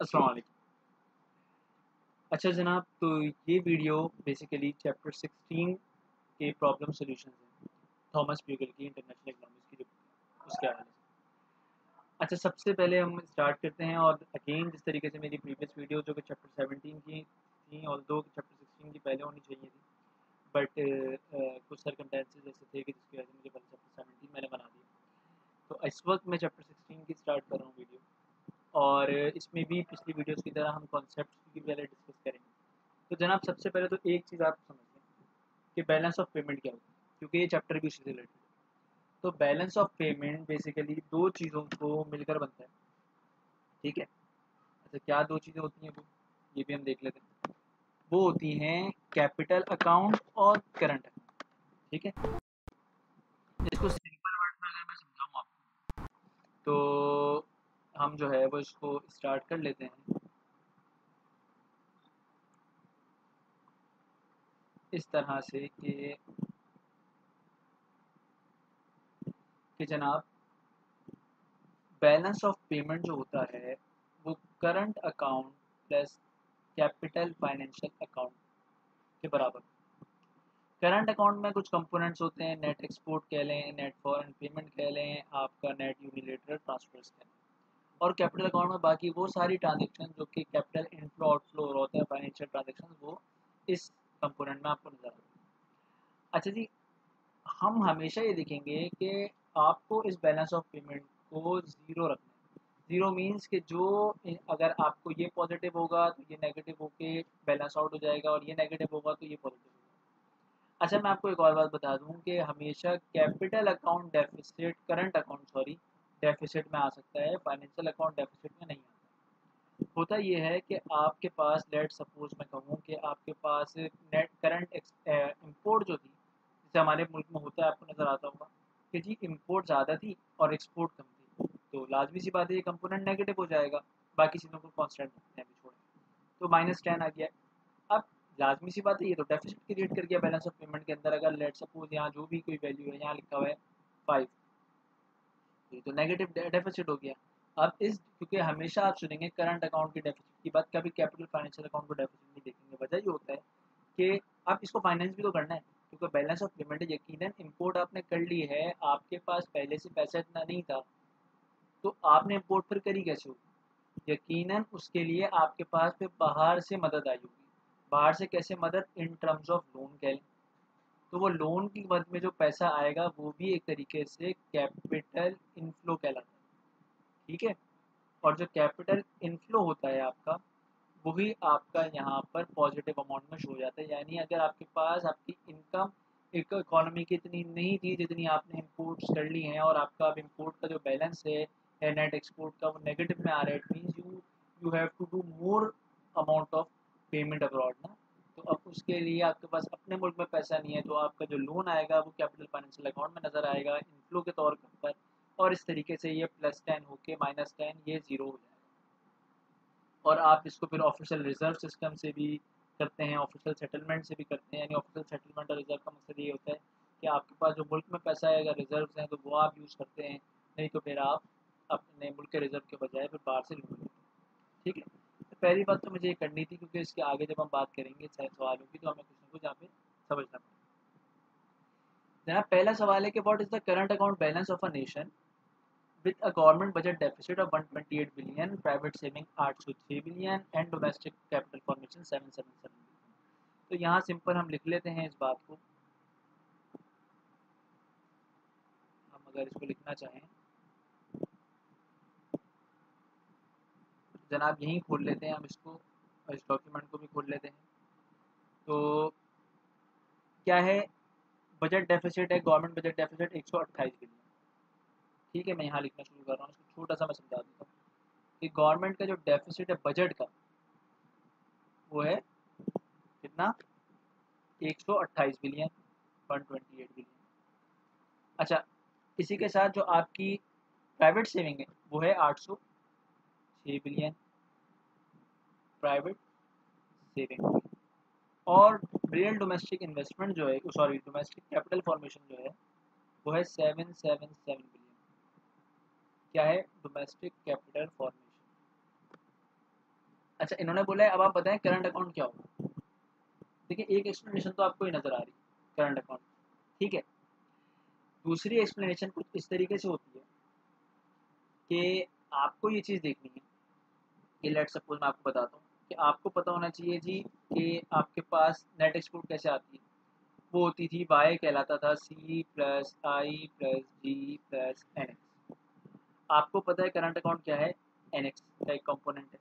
वालेकुम अच्छा जनाब तो ये वीडियो बेसिकली चैप्टर 16 के प्रॉब्लम सॉल्यूशन हैं। थॉमस प्यूगल की इंटरनेशनल इकोनॉमिक्स की जो उसके हवाले अच्छा सबसे पहले हम स्टार्ट करते हैं और अगेन जिस तरीके से मेरी प्रीवियस वीडियो जो कि चैप्टर 17 की थी और दो चैप्टर 16 की पहले होनी चाहिए थी बट uh, कुछ सरकमटेंसेज ऐसे थे कि जिसकी वजह से मुझे चैप्टर 17 मैंने बना दिया। तो इस वक्त मैं चैप्टर 16 की स्टार्ट कर रहा हूँ वीडियो और इसमें भी पिछली वीडियोस की तरह हम कॉन्सेप्ट की पहले डिस्कस करेंगे। तो जनाब, सबसे पहले तो एक चीज़ आप समझ लें कि बैलेंस ऑफ़ पेमेंट क्या होता है, क्योंकि ये चैप्टर भी उससे रिलेटेड है। तो बैलेंस ऑफ़ पेमेंट बेसिकली दो चीज़ों को मिलकर बनता है। ठीक है? अच्छा क्या दो चीज़ें होती हैं वो? ये भी हम देख लेते हैं। वो होती हैं कैपिटल अकाउंट और करंट अकाउंट ठीक है? इसको सिंपल वर्ड में अगर मैं समझाऊँ आपको तो हम जो है वो इसको स्टार्ट कर लेते हैं। इस तरह से कि कि जनाब बैलेंस ऑफ़ पेमेंट जो होता है, वो current account plus capital financial account के बराबर। करंट अकाउंट में कुछ कंपोनेंट्स होते हैं नेट एक्सपोर्ट कह लें नेट फॉरेन पेमेंट कह लें, आपका नेट यूनिलेटरल ट्रांसफर्स कह लें। और कैपिटल अकाउंट में बाकी वो सारी ट्रांजेक्शन जो कि कैपिटल इनफ्लो आउटफ्लो होता है फाइनेंशियल ट्रांजेक्शन वो इस कंपोनेंट में आपको नज़र आएगा अच्छा जी, हम हमेशा ये देखेंगे कि आपको इस बैलेंस ऑफ़ पेमेंट को ज़ीरो रखना है। ज़ीरो मीन्स कि जो अगर आपको ये पॉजिटिव होगा तो ये नेगेटिव होके बैलेंस आउट हो जाएगा, और ये नेगेटिव होगा तो ये पॉजिटिव होगा। अच्छा मैं आपको एक और बात बता दूँ कि हमेशा capital account deficit current account sorry deficit में आ सकता है फाइनेंशियल अकाउंट डेफिसिट में नहीं आता। होता ये है कि आपके पास लेट सपोज़ मैं कहूँ कि आपके पास नेट करंट इम्पोर्ट जो थी, जैसे हमारे मुल्क में होता है, आपको नज़र आता होगा कि जी इम्पोर्ट ज़्यादा थी और एक्सपोर्ट कम थी। तो लाजमी सी बात है, ये कंपोनेंट नेगेटिव हो जाएगा, बाकी चीज़ों को कॉन्स्टेंट रखते तो माइनस टेन आ गया। अब लाजमी सी बात है, ये तो डेफिसिट क्रिएट कर गया बैलेंस ऑफ़ पेमेंट के अंदर, अगर लेट सपोज़ यहाँ जो भी कोई वैल्यू है, यहाँ लिखा हुआ है फाइव ये तो नेगेटिव डेफिसिट हो गया। अब इस, क्योंकि हमेशा आप सुनेंगे करंट अकाउंट की डेफिसिट की बात, कभी कैपिटल फाइनेंशियल अकाउंट को डेफिसिट नहीं देखेंगे। वजह ये होता है कि आप इसको फाइनेंस भी तो करना है, क्योंकि बैलेंस ऑफ़ पेमेंट यकीनन इम्पोर्ट आपने कर ली है, आपके पास पहले से पैसा इतना नहीं था तो आपने इम्पोर्ट फिर करी कैसे होगी यकीन उसके लिए आपके पास फिर बाहर से मदद आई होगी। बाहर से कैसे मदद? इन टर्म्स ऑफ़ लोन कह लें। तो वो लोन की मद में जो पैसा आएगा, वो भी एक तरीके से कैपिटल इनफ्लो कहलाता है। ठीक है? और जो कैपिटल इनफ्लो होता है आपका वही आपका यहाँ पर पॉजिटिव अमाउंट में शो हो जाता है। यानी अगर आपके पास आपकी इनकम एक इकोनॉमी की इतनी नहीं थी जितनी आपने इम्पोर्ट्स कर ली हैं और आपका अब इम्पोर्ट का जो बैलेंस है नेट एक्सपोर्ट का वो नेगेटिव में आ रहा है it means you you have to do more amount of payment abroad ना। उसके लिए आपके पास अपने मुल्क में पैसा नहीं है तो आपका जो लोन आएगा वो कैपिटल फाइनेंशियल अकाउंट में नज़र आएगा इनफ्लो के तौर पर। और इस तरीके से ये प्लस टेन होके माइनस टेन ये ज़ीरो हो जाएगा। और आप इसको फिर ऑफिशियल रिज़र्व सिस्टम से भी करते हैं ऑफिशियल सेटलमेंट से भी करते हैं, यानी ऑफिशियल सेटलमेंट और रिज़र्व का मकसद ये होता है कि आपके पास जो मुल्क में पैसा है, अगर रिज़र्व हैं तो वो आप यूज़ करते हैं। नहीं तो फिर आप अपने मुल्क के रिज़र्व के बजाय फिर बाहर से लोन लेते हैं। ठीक है? पहली बात तो मुझे ये करनी थी, क्योंकि इसके आगे जब हम बात करेंगे सवालों की तो हमें कुछ ना कुछ यहाँ पे समझना पड़ेगा। पहला सवाल है कि what is the current account balance of a nation with a government budget deficit of 128 billion private saving 803 billion and domestic capital formation 777 billion तो यहाँ सिंपल हम लिख लेते हैं इस बात को। हम अगर इसको लिखना चाहें जनाब यहीं खोल लेते हैं, हम इसको, इस डॉक्यूमेंट को भी खोल लेते हैं। तो क्या है बजट डेफिसिट है गवर्नमेंट बजट डेफिसिट एक सौ अट्ठाईस बिलियन ठीक है, मैं यहाँ लिखना शुरू कर रहा हूँ, इसको छोटा सा मैं समझा हूँ कि गवर्नमेंट का जो डेफिसिट है बजट का, वो है कितना? एक सौ अट्ठाईस billion one twenty eight billion अच्छा इसी के साथ जो आपकी प्राइवेट सेविंग है, वो है आठ सौ छः बिलियन प्राइवेट सेविंग और रियल डोमेस्टिक इन्वेस्टमेंट जो है सॉरी डोमेस्टिक कैपिटल फॉर्मेशन जो है, वो है सेवन सेवन सेवन बिलियन क्या है? डोमेस्टिक कैपिटल फॉर्मेशन अच्छा इन्होंने बोला है, अब आप बताएँ करंट अकाउंट क्या होगा? देखिए, एक एक्सप्लेनेशन तो आपको ही नज़र आ रही है करंट अकाउंट ठीक है? दूसरी एक्सप्लेनेशन कुछ इस तरीके से होती है कि आपको ये चीज़ देखनी है कि लेट सपोज़ मैं आपको बताता हूँ कि आपको पता होना चाहिए जी कि आपके पास नेट एक्सपोर्ट कैसे आती है। वो होती थी वाई कहलाता था C plus I plus G plus N X आपको पता है करंट अकाउंट क्या है? एन एक्स का एक कंपोनेंट है।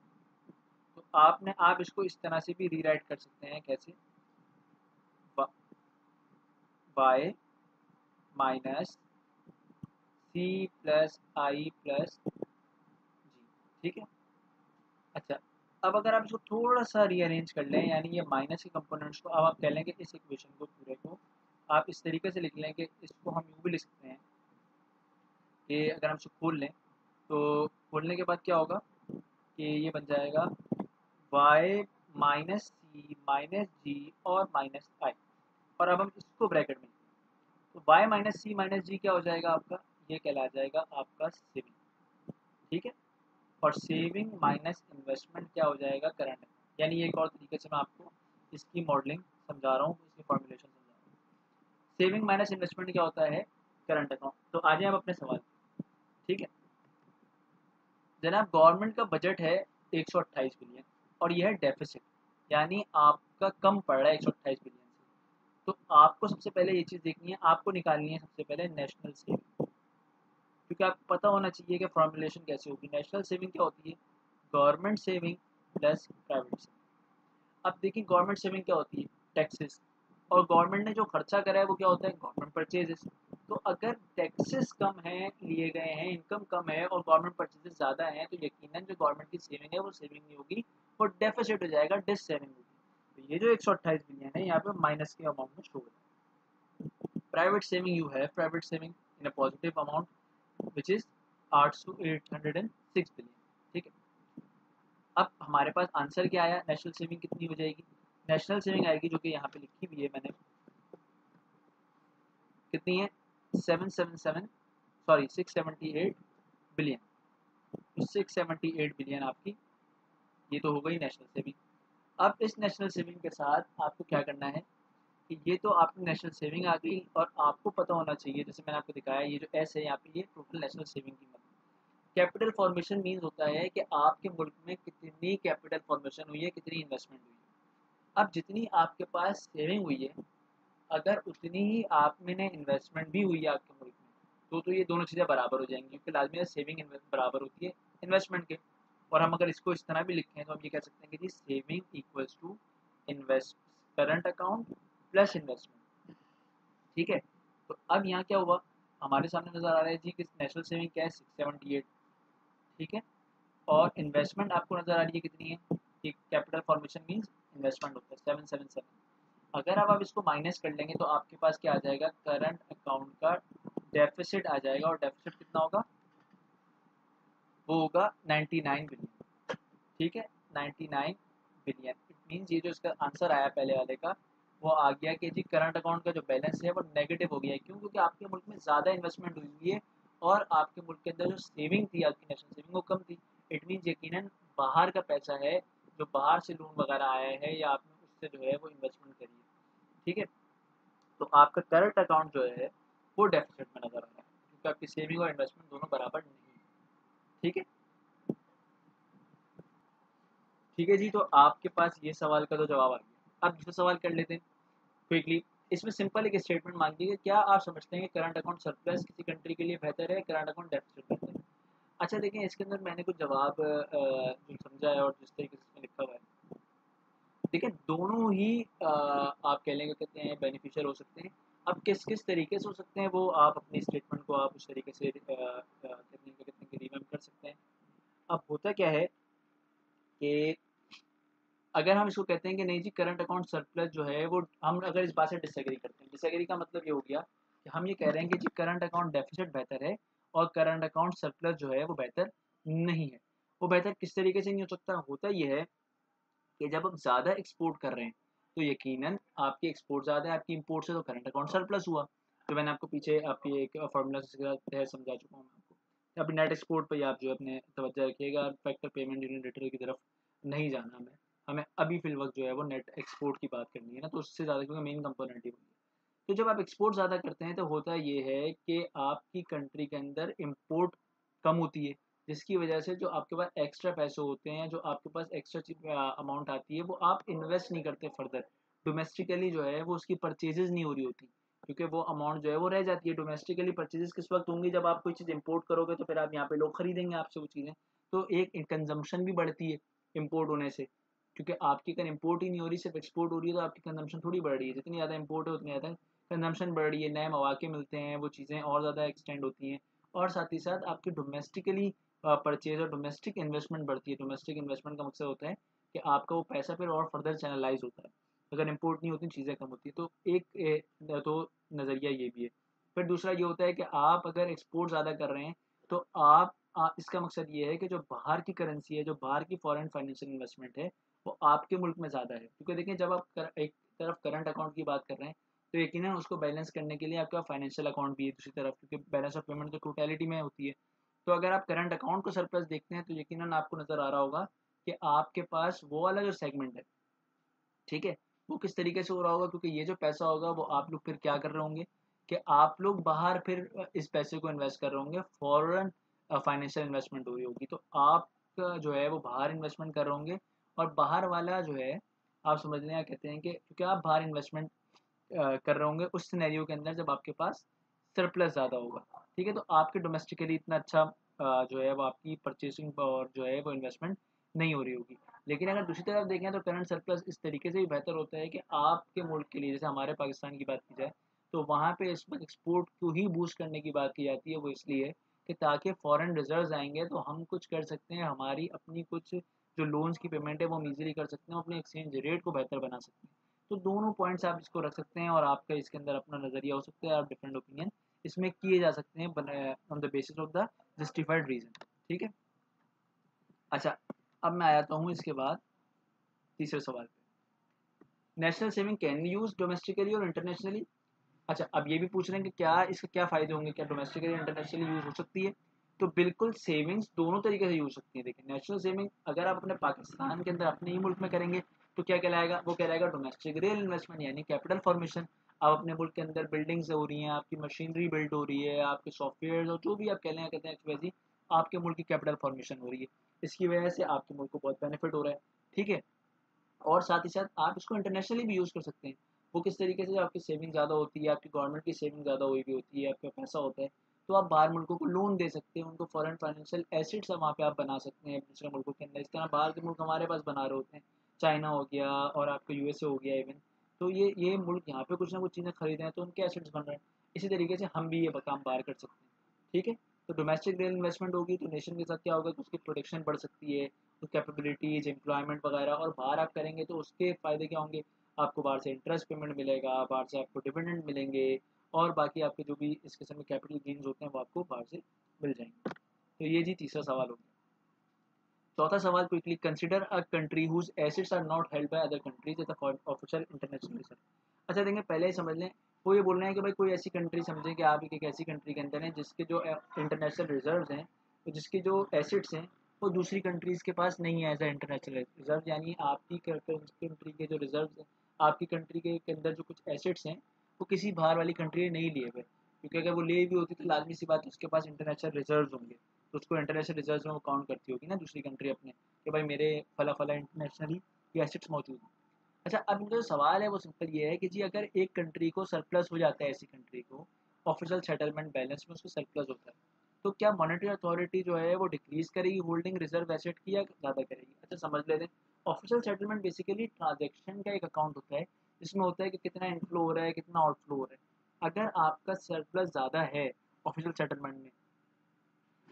तो आपने, आप इसको इस तरह से भी रीराइट कर सकते हैं, कैसे? Y minus C plus I plus G ठीक है? अब अगर आप इसको थोड़ा सा रीअरेंज कर लें, यानी ये माइनस के कंपोनेंट्स को, अब आप कह लेंगे इस इक्वेशन को, पूरे को, आप इस तरीके से लिख लें कि इसको हम यूँ भी लिख सकते हैं। कि अगर हम इसको खोल लें तो खोलने के बाद क्या होगा कि ये बन जाएगा y minus C minus G और माइनस आई और अब हम इसको ब्रैकेट में तो y minus C minus G क्या हो जाएगा आपका? ये कहला जाएगा आपका सेविंग ठीक है? और सेविंग माइनस इन्वेस्टमेंट क्या हो जाएगा करंट यानी एक और तरीके से मैं आपको इसकी मॉडलिंग समझा रहा हूँ, इसकी फॉर्मुलेशन समझा रहा हूँ। सेविंग माइनस इन्वेस्टमेंट क्या होता है? करंट अकाउंट तो आ जाए हम अपने सवाल। ठीक है? जनाब गवर्नमेंट का बजट है एक सौ अट्ठाइस बिलियन और यह है डेफिसिट यानी आपका कम पड़ रहा है एक सौ अट्ठाईस बिलियन से। तो आपको सबसे पहले ये चीज़ देखनी है, आपको निकालनी है सबसे पहले नेशनल सेविंग क्योंकि आपको पता होना चाहिए कि फॉर्मुलेशन कैसे होगी नेशनल सेविंग क्या होती है? Government saving plus private saving अब देखिए गवर्नमेंट सेविंग क्या होती है? टैक्सेस और गवर्नमेंट ने जो खर्चा करा है, वो क्या होता है? गवर्नमेंट परचेजेस तो अगर टैक्सेस कम हैं, लिए गए हैं इनकम कम है और गवर्नमेंट परचेजेस ज़्यादा हैं तो यकीनन जो गवर्नमेंट की सेविंग है, वो सेविंग नहीं होगी वो डेफिसिट हो जाएगा डिस सेविंग होगी. तो ये जो एक सौ अट्ठाईस बिलियन है, यहाँ पे माइनस के अमाउंट में शो हो प्राइवेट सेविंग यू है private saving in a positive amount which is आठ सौ eight hundred and six billion ठीक है? अब हमारे पास आंसर क्या आया? नेशनल सेविंग कितनी हो जाएगी? नेशनल सेविंग आएगी जो कि यहाँ पे लिखी हुई है मैंने। कितनी है? Seven seven seven sorry six seventy eight billion six seventy eight billion आपकी, ये तो हो गई नेशनल सेविंग अब इस नेशनल सेविंग के साथ आपको क्या करना है? कि ये तो आपकी नेशनल सेविंग आ गई और आपको पता होना चाहिए, जैसे मैंने आपको दिखाया, ये जो एस है, यहाँ पे ये टोटल नेशनल सेविंग की मतलब कैपिटल फॉर्मेशन मीन्स होता है कि आपके मुल्क में कितनी कैपिटल फॉर्मेशन हुई है, कितनी इन्वेस्टमेंट हुई है। अब जितनी आपके पास सेविंग हुई है, अगर उतनी ही आप में इन्वेस्टमेंट भी हुई है आपके मुल्क में तो तो ये दोनों चीज़ें बराबर हो जाएँगी, क्योंकि लाजमी सेविंग बराबर होती है इन्वेस्टमेंट के। और हम अगर इसको इस तरह भी लिखें तो हम ये कह सकते हैं कि G saving equals to invest current account plus investment ठीक है? तो अब यहाँ क्या हुआ? हमारे सामने नज़र आ रहा है जी कि नेशनल सेविंग क्या है? सिक्स सेवेंटी एट ठीक है? और इन्वेस्टमेंट आपको नज़र आ रही है कितनी है? कि कैपिटल फॉर्मेशन मीन्स इन्वेस्टमेंट होता है। सेवन सेवन सेवन अगर आप आप इसको माइनस कर लेंगे तो आपके पास क्या आ जाएगा? करंट अकाउंट का डेफिसिट आ जाएगा। और डेफिसिट कितना होगा? वो होगा 99 बिलियन ठीक है? 99 बिलियन इट मीन्स ये जो इसका आंसर आया पहले वाले का वो आ गया कि जी करंट अकाउंट का जो बैलेंस है वो नेगेटिव हो गया है। क्यों? क्योंकि आपके मुल्क में ज़्यादा इन्वेस्टमेंट हुई है और आपके मुल्क के अंदर जो सेविंग थी, आपकी नेशनल सेविंग वो कम थी। इट मीन यकीन बाहर का पैसा है, जो बाहर से लोन वगैरह आया है या आपने उससे जो है वो इन्वेस्टमेंट करी है। ठीक है? तो आपका करंट अकाउंट जो है, वो डेफिसिट में नज़र आ रहा है। क्योंकि आपकी सेविंग और इन्वेस्टमेंट दोनों बराबर नहीं ठीक है? ठीक है जी तो आपके पास ये सवाल का तो जवाब आ गया। अब दूसरा सवाल कर लेते हैं क्विकली इसमें सिंपल एक स्टेटमेंट मांग है, क्या आप समझते हैं कि करंट अकाउंट सरप्लस किसी कंट्री के लिए बेहतर है करंट अकाउंट डेफिसिट बेहतर है? अच्छा देखें इसके अंदर मैंने कुछ जवाब जो समझा है और जिस तरीके से लिखा हुआ है। देखिए, दोनों ही आप कह लेंगे, कहते हैं बेनिफिशियल हो सकते हैं। अब किस किस तरीके से हो सकते हैं, वो आप अपनी स्टेटमेंट को आप उस तरीके से कहते हैं रिमेम कर सकते हैं। अब होता क्या है कि अगर हम इसको कहते हैं कि नहीं जी करंट अकाउंट सरप्लस जो है, वो हम अगर इस बात से डिसएग्री करते हैं। डिसएग्री का मतलब ये हो गया कि हम ये कह रहे हैं कि जी करंट अकाउंट डेफिसिट बेहतर है और करंट अकाउंट सरप्लस जो है, वो बेहतर नहीं है। वो बेहतर किस तरीके से नहीं हो सकता? होता यह है कि जब आप ज़्यादा एक्सपोर्ट कर रहे हैं तो यकीनन आपकी एक्सपोर्ट ज़्यादा है, आपकी इम्पोर्ट से तो करंट अकाउंट सरप्लस हुआ। तो मैंने आपको पीछे आपकी एक फॉर्मूला समझा चुका हूँ आपको। अब नेट एक्सपोर्ट पर आप जो अपने तवज्जो रखिएगा फैक्टर पेमेंट यूनिट की तरफ़ नहीं जाना हमें हमें अभी फिल वक्त जो है वो नेट एक्सपोर्ट की बात करनी है ना तो उससे ज़्यादा क्योंकि मेन कंपोनेंट ही होगी। तो जब आप एक्सपोर्ट ज़्यादा करते हैं तो होता ये है कि आपकी कंट्री के अंदर इम्पोर्ट कम होती है, जिसकी वजह से जो आपके पास एक्स्ट्रा पैसे होते हैं, जो आपके पास एक्स्ट्रा अमाउंट आती है, वो आप इन्वेस्ट नहीं करते फर्दर डोमेस्टिकली जो है, वो उसकी परचेजेज नहीं हो रही होती, क्योंकि वो अमाउंट जो है वो रह जाती है। डोमेस्टिकली परचेजेस किस वक्त होंगी? जब आप कोई चीज़ इम्पोर्ट करोगे तो फिर आप यहाँ पे लोग खरीदेंगे आपसे वो चीज़ें। तो एक कंजम्पशन भी बढ़ती है इम्पोर्ट होने से। क्योंकि आपकी अगर इम्पोर्ट ही नहीं हो रही, सिर्फ़ एक्सपोर्ट हो रही है तो आपकी कंजम्पशन थोड़ी बढ़ रही है। जितनी ज़्यादा इम्पोर्ट है, उतनी ज़्यादा कंजम्पशन बढ़ रही है। नए मौके मिलते हैं, वो चीज़ें और ज़्यादा एक्सटेंड होती हैं। और साथ ही साथ आपकी डोमेस्टिकली परचेज और डोमेस्टिक इन्वेस्टमेंट बढ़ती है। डोमेस्टिक इन्वेस्टमेंट का मकसद होता है कि आपका वो पैसा फिर और फर्दर चैनलाइज होता है। अगर इम्पोर्ट नहीं होती, चीज़ें कम होती तो एक तो नज़रिया ये भी है। फिर दूसरा ये होता है कि आप अगर एक्सपोर्ट ज़्यादा कर रहे हैं तो आप इसका मकसद ये है कि जो बाहर की करेंसी है, जो बाहर की फॉरेन फाइनेंशियल इन्वेस्टमेंट है वो आपके मुल्क में ज़्यादा है। क्योंकि देखें जब आप कर, एक तरफ़ करंट अकाउंट की बात कर रहे हैं तो यकीन उसको बैलेंस करने के लिए आपका फाइनेंशियल अकाउंट भी है दूसरी तरफ़ क्योंकि बैलेंस ऑफ़ पेमेंट तो टोटलिटी में होती है। तो अगर आप करंट अकाउंट को सरप्लस देखते हैं तो यकीन आपको नज़र आ रहा होगा कि आपके पास वो वाला जो सेगमेंट है ठीक है वो किस तरीके से हो रहा होगा क्योंकि ये जो पैसा होगा वो आप लोग फिर क्या कर रहे होंगे कि आप लोग बाहर फिर इस पैसे को इन्वेस्ट कर रहे होंगे फॉरन फाइनेंशियल इन्वेस्टमेंट हो रही होगी। तो आप जो है वो बाहर इन्वेस्टमेंट कर रहे होंगे और बाहर वाला जो है, आप समझ लें कहते हैं कि क्योंकि आप बाहर इन्वेस्टमेंट कर रहे होंगे, उस सिनेरियो के अंदर जब आपके पास सरप्लस ज़्यादा होगा, ठीक है? तो आपके डोमेस्टिकली इतना अच्छा जो है वो आपकी परचेसिंग और जो है वो इन्वेस्टमेंट नहीं हो रही होगी। लेकिन अगर दूसरी तरफ़ देखें तो करंट सरप्लस इस तरीके से भी बेहतर होता है कि आपके मुल्क के लिए, जैसे हमारे पाकिस्तान की बात की जाए तो वहाँ पे इस वक्त एक्सपोर्ट को ही बूस्ट करने की बात की जाती है, वो इसलिए कि ताकि फॉरेन रिज़र्व आएँगे तो हम कुछ कर सकते हैं, हमारी अपनी कुछ जो लोन्स की पेमेंट है, वो हम ईजिली कर सकते हैं अपने एक्सचेंज रेट को बेहतर बना सकते हैं। तो दोनों पॉइंट्स आप इसको रख सकते हैं और आपका इसके अंदर अपना नज़रिया हो सकता है और डिफरेंट ओपिनियन इसमें किए जा सकते हैं on the basis of the justified reason ठीक है? अच्छा अब मैं आया हूँ इसके बाद तीसरे सवाल पे। National saving can use domestically और इंटरनेशनली अच्छा अब ये भी पूछ रहे हैं कि क्या इसके क्या फ़ायदे होंगे? क्या डोमेस्टिकली इंटरनेशनली यूज़ हो सकती है? तो बिल्कुल सेविंग्स दोनों तरीके से यूज़ सकती है। देखिए नेशनल सेविंग अगर आप अपने पाकिस्तान के अंदर अपने ही मुल्क में करेंगे तो क्या कहलाएगा? वो कहलाएगा डोमेस्टिक रियल इन्वेस्टमेंट यानी कैपिटल फॉर्मेशन आप अपने मुल्क के अंदर बिल्डिंग्स हो रही हैं, आपकी मशीनरी बिल्ड हो रही है, आपके सॉफ्टवेयर और जो भी आप कह लें, कहते हैं वैसी आपके मुल्क की कैपिटल फॉर्मेशन हो रही है। इसकी वजह से आपके मुल्क को बहुत बेनिफिट हो रहा है। ठीक है? और साथ ही साथ आप इसको इंटरनेशनली भी यूज़ कर सकते हैं। वो किस तरीके से? आपकी सेविंग ज़्यादा होती है, आपकी गवर्नमेंट की सेविंग ज़्यादा हुई भी होती है, आपका पैसा होता है। तो आप बाहर मुल्कों को लोन दे सकते हैं, उनको फॉरेन फाइनेंशियल एसिड्स वहाँ पे आप बना सकते हैं, दूसरे मुल्कों के अंदर। इस तरह बाहर के मुल्क हमारे पास बना रहे होते हैं। चाइना हो गया और आपका यूएसए हो गया इवन तो ये ये मुल्क यहाँ पे कुछ ना कुछ चीज़ें खरीदे हैं तो उनके एसेट्स बन रहे हैं। इसी तरीके से हम भी ये काम बाहर कर सकते हैं, ठीक है? तो डोमेस्टिक रेल इन्वेस्टमेंट होगी तो नेशन के साथ क्या होगा कि उसकी प्रोटेक्शन बढ़ सकती है तो कैपेबिलिटीज एम्प्लॉयमेंट वगैरह, और बाहर आप करेंगे तो उसके फ़ायदे क्या होंगे? आपको बाहर से इंटरेस्ट पेमेंट मिलेगा, बाहर से आपको डिविडेंड मिलेंगे और बाकी आपके जो भी इस किस्म के कैपिटल गेन्स होते हैं, वो आपको बाहर से मिल जाएँगे। तो ये जी तीसरा सवाल हो गया। चौथा सवाल quickly consider a country whose assets are not held by other countries official international reserve अच्छा देखें पहले ही समझ लें, वो ये बोल रहे हैं कि भाई कोई ऐसी कंट्री समझें कि आप एक एक ऐसी कंट्री के अंदर हैं जिसके जो इंटरनेशनल रिज़र्व हैं तो जिसकी जो एसेट्स हैं, वो दूसरी कंट्रीज़ के पास नहीं है एज अ इंटरनेशनल रिज़र्व यानी आपकी कंट्री के जो रिज़र्व हैं, आपकी कंट्री के अंदर जो कुछ एसेट्स हैं वो किसी बाहर वाली कंट्री ने नहीं लिए हुए। क्योंकि अगर वो ले भी होती तो लाजमी सी बात उसके पास इंटरनेशनल रिज़र्व होंगे। तो उसको इंटरनेशनल रिज़र्व में काउंट करती होगी ना दूसरी कंट्री अपने, कि भाई मेरे फला फला इंटरनेशनली ये एसेट्स मौजूद हैं। अच्छा अब इनका जो सवाल है वो सिंपल ये है कि जी अगर एक कंट्री को सरप्लस हो जाता है, ऐसी कंट्री को ऑफिशियल सेटलमेंट बैलेंस में उसको सरप्लस होता है तो क्या मॉनेटरी अथॉरिटी जो है वो डिक्रीज करेगी होल्डिंग रिज़र्व एसेट की या ज़्यादा करेगी? अच्छा समझ लेते हैं। ऑफिशियल सेटलमेंट बेसिकली ट्रांजेक्शन का एक अकाउंट होता है जिसमें होता है कि कितना इनफ्लो हो रहा है, कितना आउटफ्लो हो रहा है। अगर आपका सरप्लस ज़्यादा है ऑफिशियल सेटलमेंट में,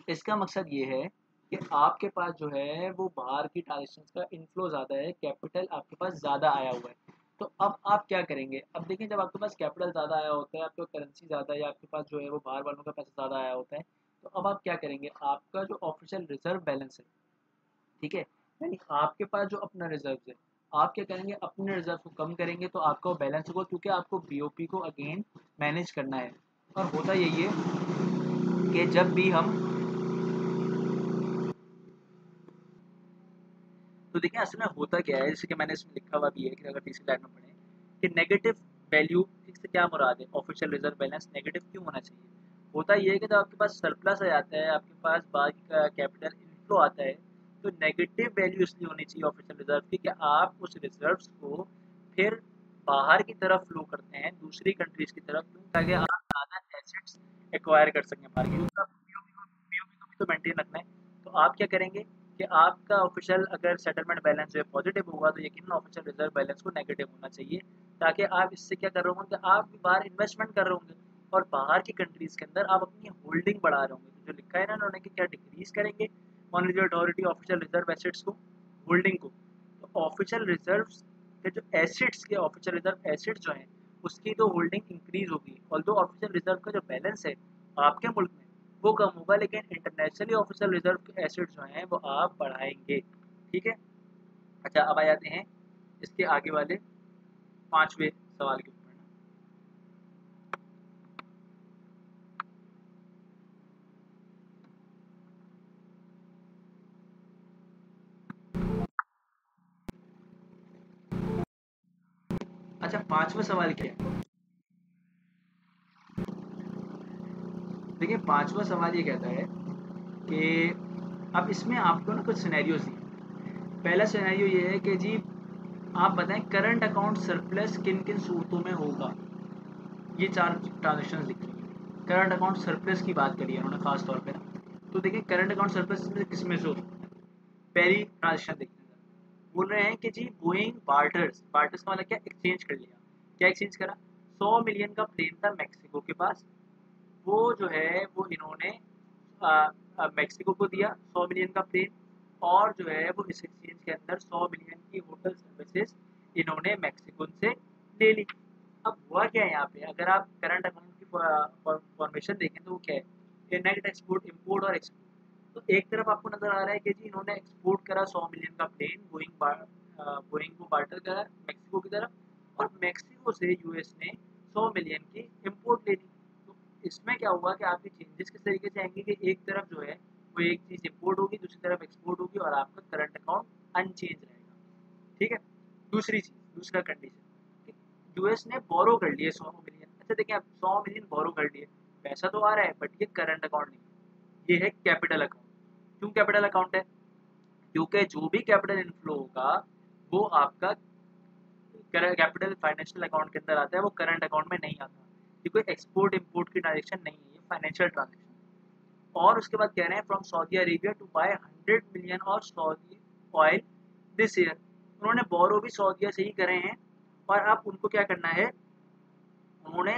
इसका मकसद ये है कि आपके पास जो है, वो बाहर की ट्रांजेक्शन का इनफ्लो ज़्यादा है कैपिटल आपके पास ज़्यादा आया हुआ है। तो अब आप क्या करेंगे? अब देखिए, जब आपके पास कैपिटल ज़्यादा आया होता है, आपके करेंसी ज़्यादा है आपके पास जो है, वो बाहर वालों का पैसा ज़्यादा आया होता है तो अब आप क्या करेंगे? आपका जो ऑफिशियल रिज़र्व बैलेंस है, ठीक है? यानी आपके पास जो अपना रिज़र्व है आप क्या करेंगे, अपने रिज़र्व को कम करेंगे तो आपका बैलेंस होगा क्योंकि आपको बीओपी को अगेन मैनेज करना है। और होता यही है कि जब भी हम तो देखिए, असल में होता क्या है, जैसे कि मैंने इसमें लिखा हुआ भी है कि अगर तीसरी लाइन में पढ़े कि नेगेटिव वैल्यू से क्या मुराद है? ऑफिशियल रिज़र्व बैलेंस नेगेटिव क्यों होना चाहिए? होता ये है कि जब आपके पास सरप्लस आ जाता है, आपके पास बाकी कैपिटल इनफ्लो आता है तो नेगेटिव वैल्यू इसलिए होनी चाहिए ऑफिशियल रिज़र्व की कि आप उस रिज़र्व को फिर बाहर की तरफ़ फ्लो करते हैं, दूसरी कंट्रीज़ की तरफ़, ताकि आप ज़्यादा एसेट्स एक्वायर कर सकें मार्केट का। तो मेंटेन रखना है। तो आप क्या करेंगे कि आपका ऑफिशियल अगर सेटलमेंट बैलेंस जो है पॉजिटिव होगा तो यकीन ऑफिशियल रिज़र्व बैलेंस को नेगेटिव होना चाहिए, ताकि आप इससे क्या कर रहे होंगे आप भी बाहर इन्वेस्टमेंट कर रहे होंगे और बाहर की कंट्रीज़ के अंदर आप अपनी होल्डिंग बढ़ा रहे होंगे। तो जो लिखा है ना उन्होंने कि क्या डिक्रीज करेंगे monetary authority official reserve assets को होल्डिंग को तो ऑफिशियल रिज़र्व के जो एसिड्स के ऑफिशियल रिज़र्व एसिड जो हैं, उसकी तो होल्डिंग इंक्रीज होगी। ऑल दो ऑफिशियल रिज़र्व का जो बैलेंस है, आपके मुल्क में, वो कम होगा, लेकिन इंटरनेशनली ऑफिशियल रिज़र्व एसिड जो हैं, वो आप बढ़ाएँगे। ठीक है? अच्छा अब आ जाते हैं इसके आगे वाले पाँचवें सवाल के अच्छा पांचवा सवाल क्या है? देखिए, पांचवा सवाल ये कहता है कि अब इसमें आपको ना कुछ सिनेरियोज दिए पहला सिनेरियो ये है कि जी, आप बताएँ करंट अकाउंट सरप्लस किन किन सूरतों में होगा? ये चार ट्रांजेक्शन लिख है। करंट अकाउंट सरप्लस की बात करी है उन्होंने खास तौर पर तो देखिए करंट अकाउंट सरप्लस किसमें से होता है? पहली ट्रांजेक्शन देखिए। बोल रहे हैं कि जी बोइंग बार्टर्स बार्टर्स का मतलब क्या? एक्सचेंज कर लिया। क्या एक्सचेंज करा? सौ मिलियन का प्लेन था मैक्सिको के पास। वो जो है, वो इन्होंने मैक्सिको को दिया सौ मिलियन का प्लेन और जो है, वो इस एक्सचेंज के अंदर सौ मिलियन की होटल सर्विसेज़ इन्होंने मैक्सिको से ले ली। अब हुआ क्या है यहाँ पे? अगर आप करंट अकाउंट की फॉर्मेशन देखें तो वो क्या है? नेट एक्सपोर्ट इम्पोर्ट और एक्सपोर्ट तो एक तरफ़ आपको नज़र आ रहा है कि जी इन्होंने एक्सपोर्ट करा सौ मिलियन का प्लेन बोइंग बोइंग को बार्टर करा मैक्सिको की तरफ़, और मैक्सिको से यूएस ने सौ मिलियन की इम्पोर्ट ले ली। तो इसमें क्या हुआ कि आपके चेंजेस किस तरीके से आएँगे कि एक तरफ़ जो है, वो एक चीज़ इम्पोर्ट होगी, दूसरी तरफ़ एक्सपोर्ट होगी, और आपका करंट अकाउंट अनचेंज रहेगा। ठीक है? दूसरी चीज़, दूसरा कंडीशन यूएस ने बोरो कर लिए सौ मिलियन अच्छा देखिए आप सौ मिलियन बोरो कर लिए। पैसा तो आ रहा है बट ये करंट अकाउंट नहीं ये है कैपिटल अकाउंट क्यों कैपिटल अकाउंट है? क्योंकि जो भी कैपिटल इनफ्लो होगा, वो आपका कैपिटल फाइनेंशियल अकाउंट के अंदर आता है, वो करंट अकाउंट में नहीं आता। क्योंकि एक्सपोर्ट इम्पोर्ट की ट्रांजेक्शन नहीं है फाइनेंशियल ट्रांजेक्शन और उसके बाद कह रहे हैं from Saudi Arabia to buy hundred million और सऊदी ऑयल दिस ईयर उन्होंने बोरो भी सऊदिया से ही करे हैं, और अब उनको क्या करना है? उन्होंने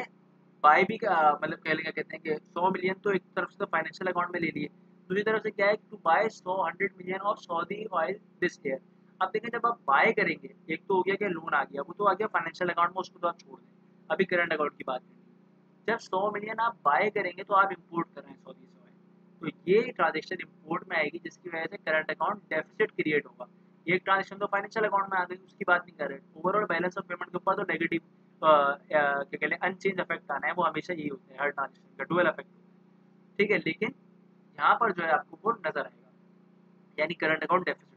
बाय भी मतलब कह लेंगे कहते हैं कि सौ मिलियन तो एक तरफ़ से तो फाइनेंशियल अकाउंट में ले लिए। दूसरी तरफ़ से क्या है टू बाय सौ hundred million of Saudi oil this year अब देखें, जब आप बाय करेंगे, एक तो हो गया कि लोन आ गया, वो तो आ गया फाइनेंशियल अकाउंट में, उसको तो आप छोड़ दें। अभी करंट अकाउंट की बात करेंगे जब सौ मिलियन आप बाय करेंगे तो आप इम्पोर्ट कर रहे हैं सऊदी से तो ये ट्रांजेक्शन इम्पोर्ट में आएगी, जिसकी वजह से करंट अकाउंट डेफिसिट क्रिएट होगा। एक ट्रांजेक्शन तो फाइनेंशियल अकाउंट में आ गई, उसकी बात नहीं कर रहे। ओवरऑल बैलेंस ऑफ़ पेमेंट के ऊपर तो नेगेटिव क्या कहते हैं अनचेंज इफ़ेक्ट आना है, वो हमेशा यही होता है, हर ट्रांजेक्शन का डुअल इफ़ेक्ट ठीक है, लेकिन यहाँ पर जो है आपको वो नज़र आएगा यानी करंट अकाउंट डेफिसिट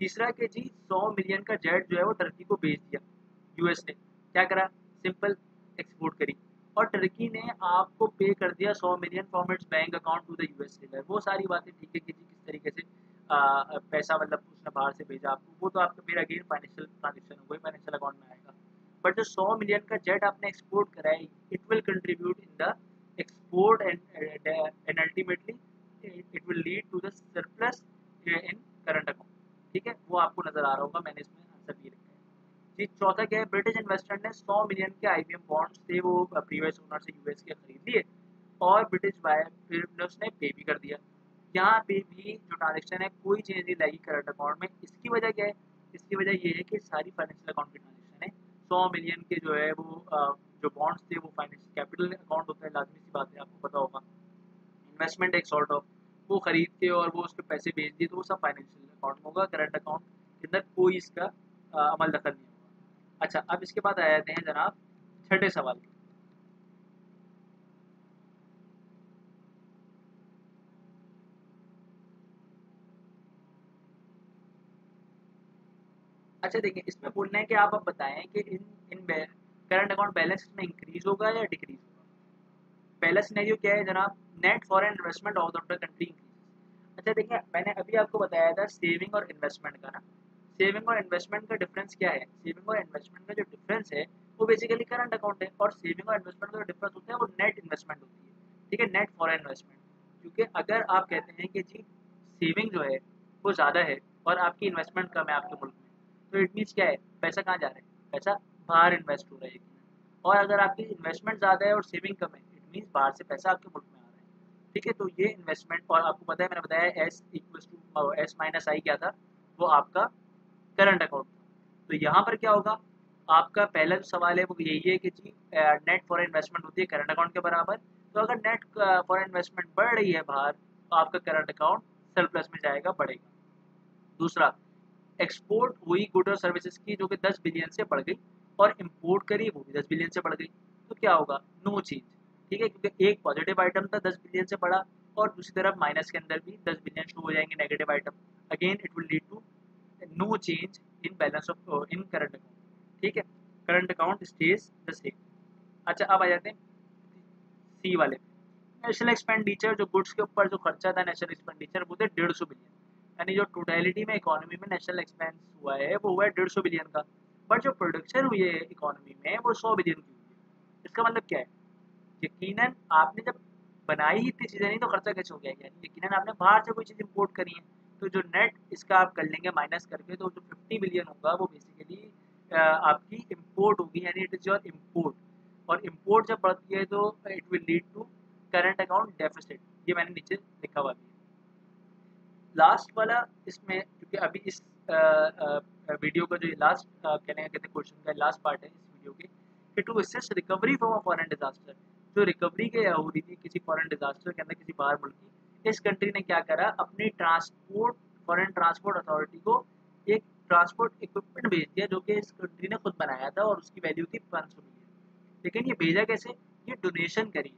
तीसरा के जी सौ मिलियन का जेट जो है वो टर्की को भेज दिया यूएस ने। क्या करा? सिंपल एक्सपोर्ट करी। और टर्की ने आपको पे कर दिया सौ million from its bank account to the US dealer वो सारी बातें ठीक है कि जी किस तरीके से आ, पैसा मतलब उसने बाहर से भेजा आपको। वो तो आपका फिर अगेन फाइनेंशियल ट्रांजेक्शन वही फाइनेंशियल अकाउंट में आएगा। बट जो सौ मिलियन का जेट आपने एक्सपोर्ट करा है it will contribute in the export and and ultimately it will lead to the surplus in current account ठीक है? वो आपको नज़र आ रहा होगा, मैंने इसमें आंसर भी रखा है। जी, चौथा क्या है? ब्रिटिश इन्वेस्टर ने 100 मिलियन के आईबीएम बॉन्ड्स थे वो प्रीवियस ओनर से यूएस के खरीद लिए और ब्रिटिश बायर्स ने पे भी कर दिया। यहाँ पे भी जो ट्रांजेक्शन है, कोई चेंज नहीं लाएगी करंट अकाउंट में। इसकी वजह क्या है? इसकी वजह ये है कि सारी फाइनेंशियल अकाउंट की ट्रांजेक्शन है। सौ मिलियन के जो है वो जो बॉन्ड्स थे वो फाइनेंशियल कैपिटल अकाउंट होता है, लाजमी सी बात है, आपको पता होगा। इन्वेस्टमेंट एक सॉर्ट ऑफ़ वो खरीद के और वो उसके पैसे भेज दिए तो वो सब फाइनेंशियल अकाउंट होगा करंट अकाउंट के अंदर कोई इसका अमल दखल नहीं होगा। अच्छा अब इसके बाद आ जाते हैं जनाब, छठे सवाल के। अच्छा देखिए, इसमें बोलना है कि आप अब बताएँ कि in in current account balance में इंक्रीज होगा या डिक्रीज पहला सिनेरियो क्या है जनाब? Net foreign investment of the country अच्छा देखिए, मैंने अभी आपको बताया था सेविंग और इन्वेस्टमेंट का ना। सेविंग और इन्वेस्टमेंट का डिफरेंस क्या है? सेविंग और इन्वेस्टमेंट का जो डिफरेंस है, वो बेसिकली करंट अकाउंट है और सेविंग और इन्वेस्टमेंट का जो डिफरेंस होता है, वो नेट इन्वेस्टमेंट होती है। ठीक है नेट फॉरेन इन्वेस्टमेंट क्योंकि अगर आप कहते हैं कि जी सेविंग जो है, वो ज़्यादा है और आपकी इन्वेस्टमेंट कम है आपके मुल्क में तो इट मीन्स क्या है? पैसा कहाँ जा रहा है? पैसा बाहर इन्वेस्ट हो रहा है। और अगर आपकी इन्वेस्टमेंट ज़्यादा है और सेविंग कम है मीन्स बाहर से पैसा आपके मुल्क में आ रहा है। ठीक है तो ये इन्वेस्टमेंट और आपको पता है, मैंने बताया S equal to S minus I क्या था? वो आपका करंट अकाउंट तो यहाँ पर क्या होगा? आपका पहला जो सवाल है वो यही है कि जी नेट फॉर इन्वेस्टमेंट होती है करंट अकाउंट के बराबर। तो अगर नेट फॉर इन्वेस्टमेंट बढ़ रही है बाहर तो आपका करंट अकाउंट सरप्लस में जाएगा, बढ़ेगा। दूसरा एक्सपोर्ट हुई गुड और सर्विसेज़ की जो कि 10 बिलियन से बढ़ गई और इम्पोर्ट करी, वो भी 10 बिलियन से बढ़ गई। तो क्या होगा? नो चेंज ठीक है, क्योंकि एक पॉजिटिव आइटम था 10 बिलियन से बढ़ा और दूसरी तरफ़ माइनस के अंदर भी 10 बिलियन शो हो जाएँगे negative item again it will lead to no change in balance of in current account ठीक है? Current account stays the same अच्छा अब आ जाते हैं सी वाले नेशनल एक्सपेंडिचर जो गुड्स के ऊपर जो खर्चा था नेशनल एक्सपेंडिचर वो थे डेढ़ सौ बिलियन यानी जो टोटलिटी में इकोनॉमी में नेशनल एक्सपेंस हुआ है, वो हुआ है डेढ़ सौ बिलियन का. बट जो प्रोडक्शन हुई है इकोनॉमी में, वो सौ बिलियन की हुई है. इसका मतलब क्या है? यकीनन आपने जब बनाई ही इतनी चीज़ें नहीं तो खर्चा कैसे हो गया? यकीनन आपने बाहर से कोई चीज़ इम्पोर्ट करी है तो जो नेट इसका आप कर लेंगे माइनस करके तो जो फिफ्टी बिलियन होगा, वो बेसिकली आपकी इम्पोर्ट होगी, यानी इट इज़ योर इम्पोर्ट और इम्पोर्ट जब बढ़ती है तो it will lead to current account deficit ये मैंने नीचे लिखा हुआ भी लास्ट वाला इसमें, क्योंकि अभी इस वीडियो का जो लास्ट कहने का कहते क्वेश्चन का लास्ट पार्ट है इस वीडियो कि to assist recovery from a foreign disaster जो रिकवरी के हो रही थी, किसी फॉरन डिजास्टर के अंदर किसी बाहर मुल्क की, इस कंट्री ने क्या करा? अपनी ट्रांसपोर्ट फॉरन ट्रांसपोर्ट अथॉरिटी को एक ट्रांसपोर्ट इक्विपमेंट भेज दिया, जो कि इस कंट्री ने खुद बनाया था और उसकी वैल्यू थी पाँच सौ मिलियन लेकिन ये भेजा कैसे? ये डोनेशन करी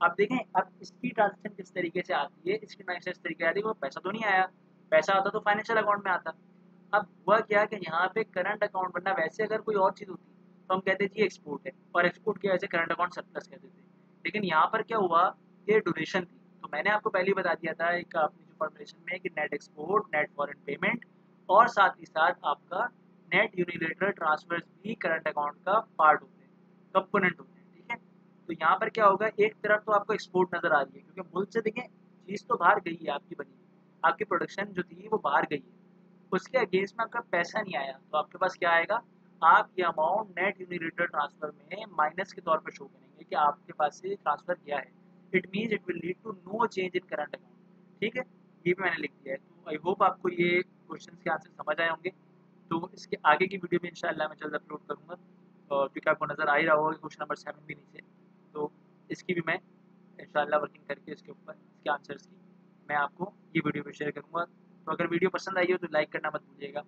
अब देखें, अब इसकी ट्रांजेक्शन किस तरीके से आती है? इसकी ट्रांजेक्शन इस तरीके से आती है पैसा तो नहीं आया। पैसा आता तो फाइनेंशियल अकाउंट में आता। अब हुआ क्या कि यहाँ पे करंट अकाउंट बनना, वैसे अगर कोई और चीज़ होती तो हम कहते जी एक्सपोर्ट है, और एक्सपोर्ट की वजह करंट अकाउंट सरप्लस कहते थे। लेकिन यहाँ पर क्या हुआ ये डोनेशन थी। तो मैंने आपको पहले ही बता दिया था एक अपनी जो फॉर्मुलेशन में कि net export net foreign payment और साथ ही साथ आपका नेट यूनिलेटरल ट्रांसफ़र भी करंट अकाउंट का पार्ट होते हैं कंपोनेंट होते हैं ठीक है? तो यहाँ पर क्या होगा, एक तरफ़ तो आपको एक्सपोर्ट नज़र आ रही है, क्योंकि मुल्क से देखें चीज़ तो बाहर गई है, आपकी बनी आपकी प्रोडक्शन जो थी वो बाहर गई है। उसके अगेंस्ट में आपका पैसा नहीं आया तो आपके पास क्या आएगा? आप ये अमाउंट नेट यूनिलेटर ट्रांसफ़र में माइनस के तौर पर शो करेंगे कि आपके पास से ट्रांसफ़र किया है। It mean it will lead to no change in current account ठीक है? ये भी मैंने लिख दिया है। तो आई होप आपको ये क्वेश्चन के आंसर समझ आए होंगे। तो इसके आगे की वीडियो में इंशाल्लाह मैं जल्द अपलोड करूँगा। क्योंकि आपको नज़र आ ही रहा होगा क्वेश्चन नंबर सेवन भी नीचे तो इसकी भी मैं इंशाल्लाह वर्किंग करके इसके ऊपर इसके आंसर्स की मैं आपको ये वीडियो भी शेयर करूँगा। तो अगर वीडियो पसंद आई हो तो लाइक करना मत भूलिएगा।